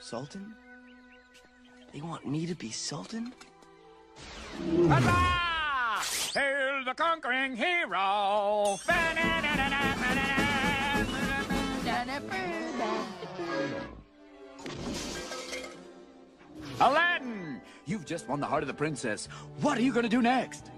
Sultan? They want me to be Sultan? Huzzah! Hail the conquering hero! Aladdin! You've just won the heart of the princess. What are you gonna do next?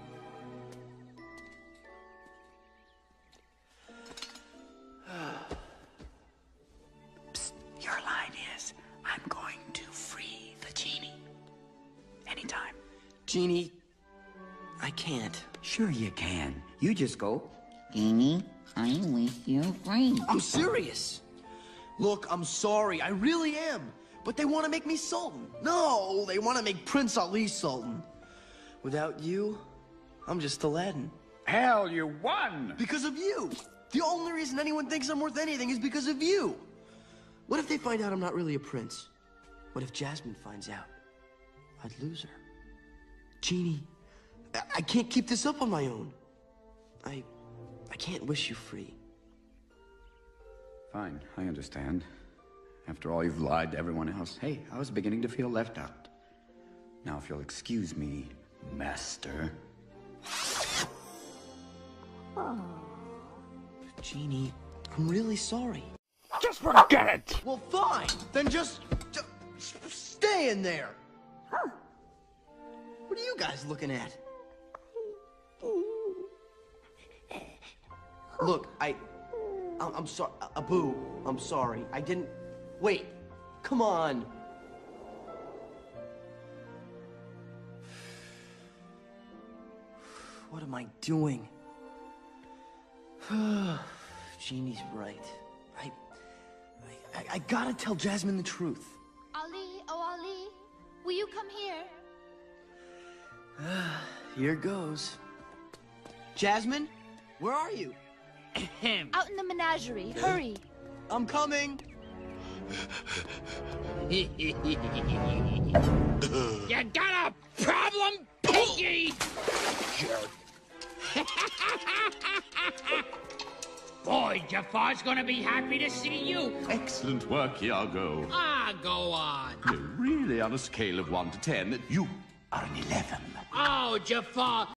Genie, I can't. Sure you can. You just go, Genie, I'm with you free. I'm serious. Look, I'm sorry. I really am. But they want to make me Sultan. No, they want to make Prince Ali Sultan. Without you, I'm just Aladdin. Al, you won! Because of you. The only reason anyone thinks I'm worth anything is because of you. What if they find out I'm not really a prince? What if Jasmine finds out? I'd lose her. Genie, I, I can't keep this up on my own. I, I can't wish you free. Fine, I understand. After all, you've lied to everyone else. Hey, I was beginning to feel left out. Now, if you'll excuse me, Master. Oh, Genie, I'm really sorry. Just forget it! Well, fine. Then just, just stay in there. What are you guys looking at? Look, I, I'm, sorry, uh, Abu. I'm sorry. I didn't. Wait. Come on. What am I doing? Genie's right. I, I, I gotta tell Jasmine the truth. Ali, oh Ali, will you come here? Here goes. Jasmine, where are you? Out in the menagerie, hurry. I'm coming. You got a problem, Pinky? Boy, Jafar's gonna be happy to see you. Excellent work, Iago. Ah, go on. No, really, on a scale of 1 to 10, you an 11. Oh, Jafar,